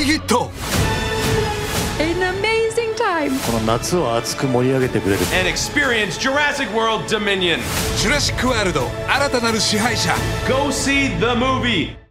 大ヒット An amazing time. この夏を熱く盛り上げてくれる and experience Jurassic World Dominion. ジュラシック・ワールド新たなる支配者 Go see the movie.